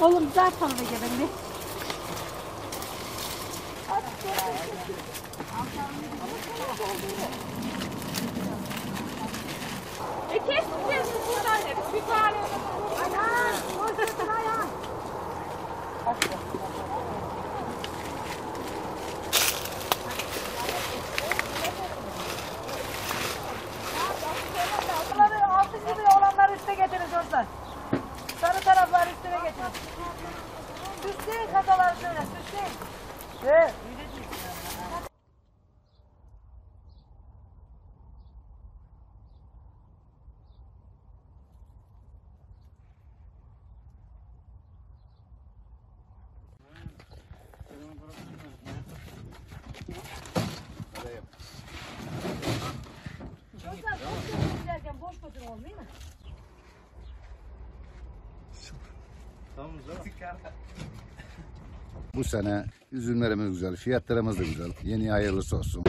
Oğlum zaten be gebendi. E você. Vamos lá. Esse cara. Bu sene üzümlerimiz güzel, fiyatlarımız da güzel. Yeni hayırlısı olsun.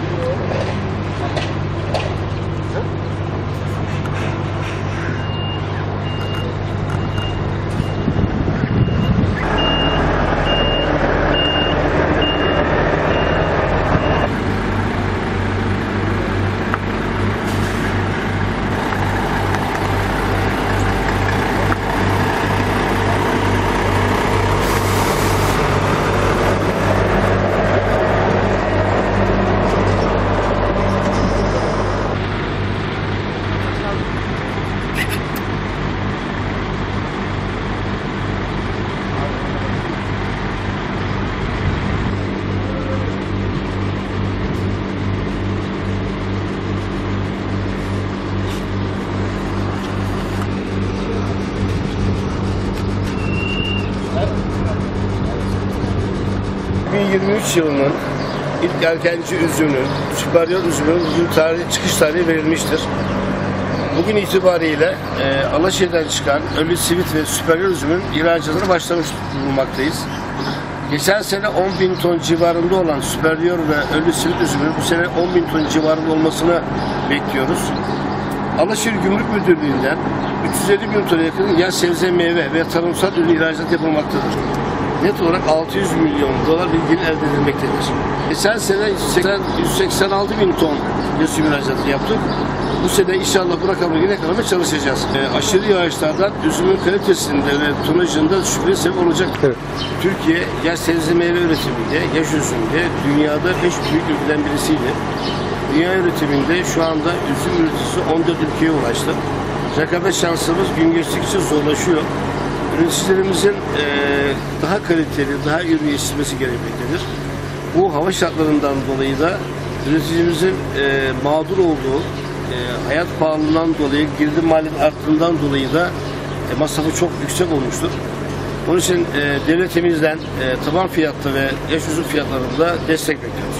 ...2023 yılının ilk erkenci üzümü, süperyor üzümünün bugün tarih, çıkış tarihi verilmiştir. Bugün itibariyle e, Alaşehir'den çıkan ölü sivit ve süperyor üzümün ihracatına başlamış bulunmaktayız. Geçen sene 10 bin ton civarında olan süperyor ve ölü sivit üzümünün bu sene 10 bin ton civarında olmasını bekliyoruz. Alaşehir Gümrük Müdürlüğü'nden 350 bin tona yakın yaş sebze meyve ve tarımsal ürün ihracat yapılmaktadır. Net olarak 600 milyon dolar bir gelir elde edilmektedir. Geçen sene 180 186 bin ton resim ihracatı yaptık. Bu sene inşallah bu rakamı yine yakalamaya çalışacağız. E, aşırı yağışlardan üzümün kalitesinde ve tonajında düşükleri sebep olacaktır. Türkiye yaş sebze meyve üretiminde, yaş üzümünde dünyada 5 büyük ülkeden birisiydi. Dünya üretiminde şu anda üzüm üreticisi 14 ülkeye ulaştı. Rekabet şansımız gün geçtikçe zorlaşıyor. Üreticilerimizin eee, daha kaliteli, daha ürün yetiştirmesi gerekmektedir. Bu hava şartlarından dolayı da üreticimizin eee, mağdur olduğu, eee, hayat pahalılığından dolayı, girdi maliyet arttığından dolayı da e, masrafı çok yüksek olmuştur. Onun için eee devletimizden eee taban fiyatta ve yaş üzüm fiyatlarında destek bekliyoruz.